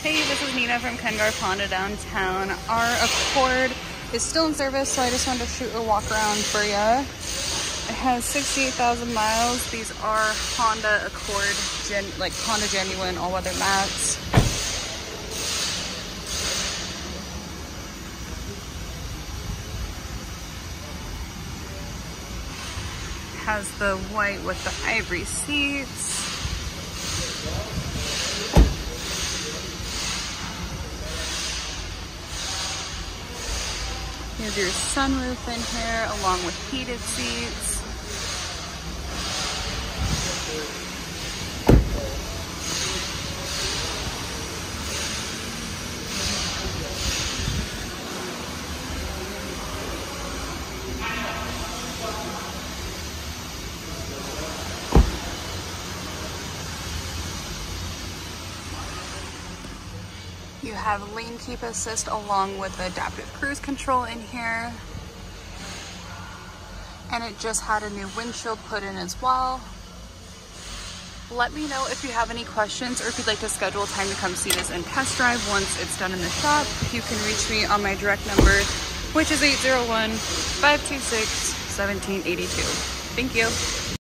Hey, this is Nina from Ken Garff Honda downtown. Our Accord is still in service, so I just wanted to shoot a walk around for you. It has 68,000 miles. These are Honda Accord, gen like Honda Genuine all-weather mats. Has the white with the ivory seats. Here's your sunroof in here along with heated seats. You have lane keep assist along with adaptive cruise control in here. And it just had a new windshield put in as well. Let me know if you have any questions or if you'd like to schedule time to come see this and test drive once it's done in the shop. You can reach me on my direct number, which is 801-526-1782. Thank you.